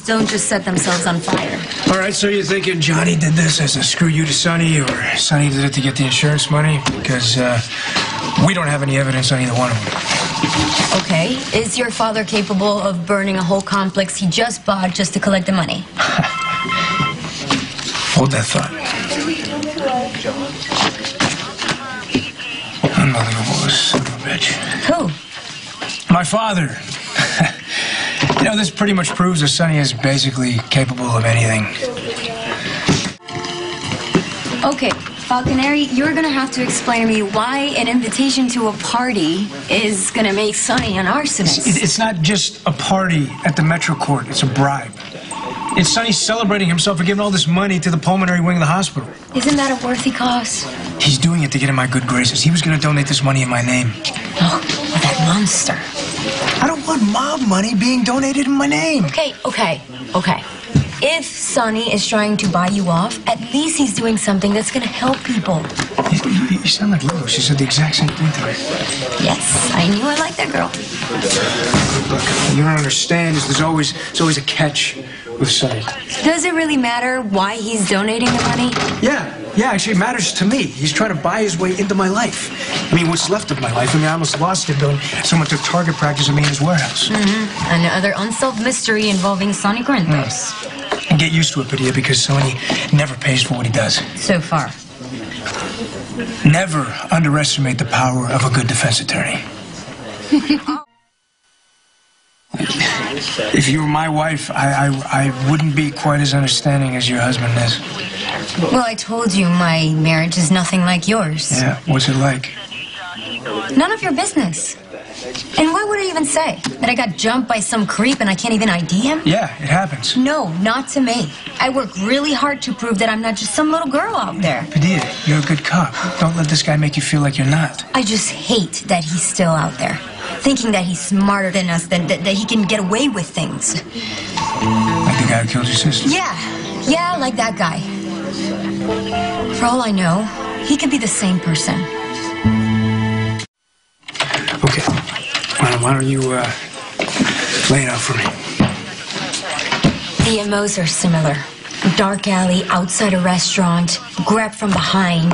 don't just set themselves on fire. All right, so you're thinking Johnny did this as a screw you to Sonny, or Sonny did it to get the insurance money? Because uh, we don't have any evidence on either one of them. Okay, is your father capable of burning a whole complex he just bought just to collect the money? Hold that thought. Unbelievable, son of a bitch. Who? My father. you know, this pretty much proves that Sonny is basically capable of anything. Okay, Falconeri, you're gonna have to explain to me why an invitation to a party is gonna make Sonny an arsonist. It- It's not just a party at the Metro Court, it's a bribe. It's Sonny celebrating himself for giving all this money to the pulmonary wing of the hospital. Isn't that a worthy cause? He's doing it to get in my good graces. He was going to donate this money in my name. Oh, that monster. Want mob money being donated in my name. Okay, okay, okay. If Sonny is trying to buy you off, at least he's doing something that's gonna help people. You, you- you sound like Lulu. She said the exact same thing to me. Yes, I knew I liked that girl. Look, you don't understand is there's always there's always a catch with Sonny. Does it really matter why he's donating the money? Yeah, yeah, actually it matters to me. He's trying to buy his way into my life. I mean, what's left of my life. I mean, I almost lost it when someone took target practice of me in his warehouse. Mm-hmm. Another unsolved mystery involving Sonny Corinthos. Mm. And get used to it, Padilla, because Sonny never pays for what he does. So far. Never underestimate the power of a good defense attorney. if you were my wife, I, I, I wouldn't be quite as understanding as your husband is. Well, I told you my marriage is nothing like yours. Yeah, what's it like? None of your business. And why would I even say? That I got jumped by some creep and I can't even ID him? Yeah, it happens. No, not to me. I work really hard to prove that I'm not just some little girl out there. Padilla, you're a good cop. Don't let this guy make you feel like you're not. I just hate that he's still out there. Thinking that he's smarter than us, than, that, that he can get away with things. Like the guy who killed your sister. Yeah, yeah, like that guy. For all I know, he could be the same person. Okay. Why don't, why don't you uh, lay it out for me? The MOs are similar. Dark alley, outside a restaurant, grab from behind.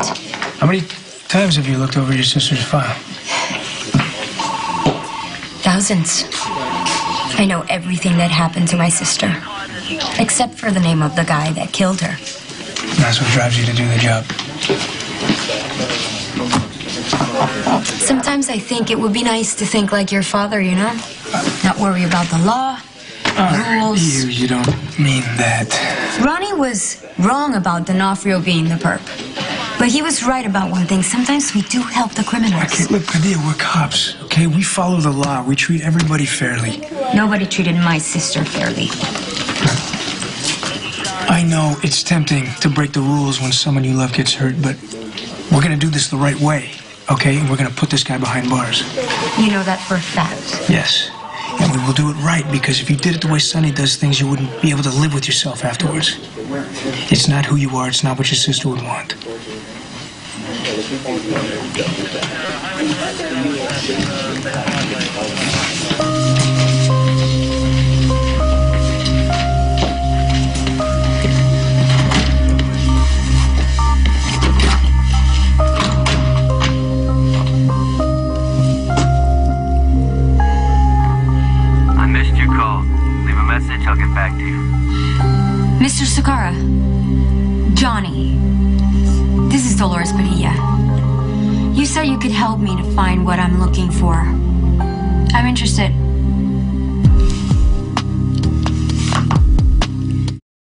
How many times have you looked over your sister's file? Thousands. I know everything that happened to my sister. Except for the name of the guy that killed her. That's what drives you to do the job. Sometimes I think it would be nice to think like your father, you know? Not worry about the law, oh, rules. You, you don't mean that. Ronnie was wrong about D'Onofrio being the perp. But he was right about one thing. Sometimes we do help the Okay, criminals. look, Padilla, we're cops, okay? We follow the law. We treat everybody fairly. Nobody treated my sister fairly. I know it's tempting to break the rules when someone you love gets hurt, but we're gonna do this the right way, okay? And we're gonna put this guy behind bars. You know that for a fact. Yes. And we will do it right because if you did it the way Sonny does things, you wouldn't be able to live with yourself afterwards. It's not who you are, it's not what your sister would want. Mr. Zacchara. Johnny. This is Delores Padilla. You said you could help me to find what I'm looking for. I'm interested.